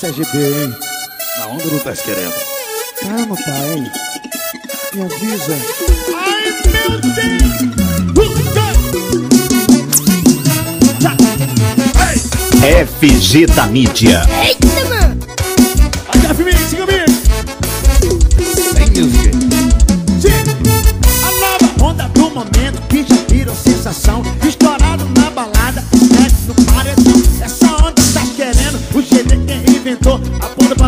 CGB, hein? Na onda não tá querendo. Calma, pai. Me avisa. Ai, meu Deus! FG da mídia. Eita,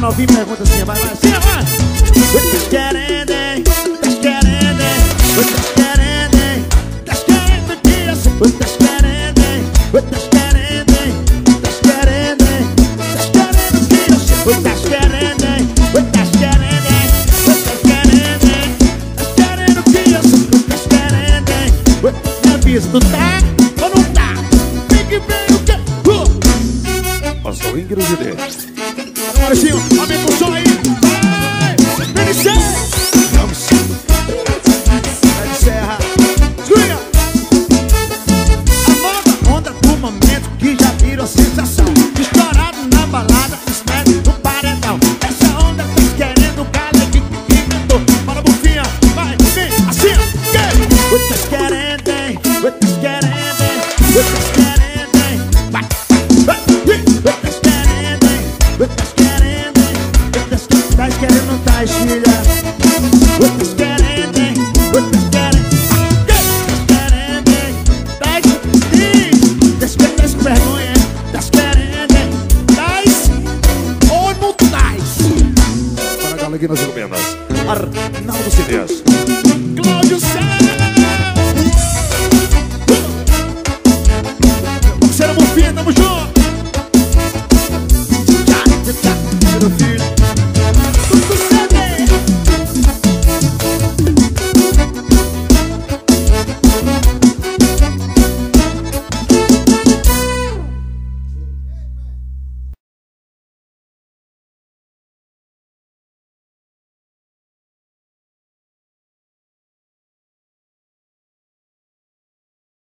E pergunta assim, vai, vai, assim, vai Tá querendo, hein? Tá querendo, hein? Tá querendo, hein? Tá querendo que eu sou Tá querendo, hein? Tá querendo, hein? Tá querendo, hein? Tá querendo que Marcinho, aumenta o som aí. Vai! Vinicius! Vamos sim. Vai de serra. A moda, onda do momento que já virou sensação. Estourado na balada, espero no paredão. Essa onda tá querendo galera que. Para bufinha, vai, vem, assim, que? Vocês querem, vocês querem, vocês querem. Vai, vai, vocês querem, vocês compartilhar Outros querem, vergonha Para a galera nas Ar Arnaldo Cedês Cláudio Sérgio